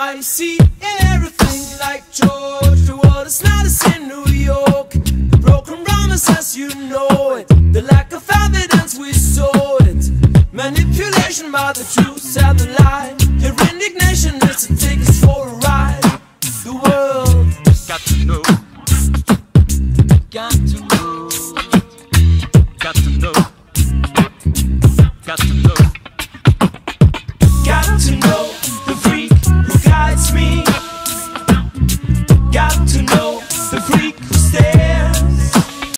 I see everything like George. The world is not as in New York. The broken promise as you know it. The lack of evidence we saw it. Manipulation by the truth and the lie. Your indignation is to take us for a ride. The world got to know. Got to know. Got to know.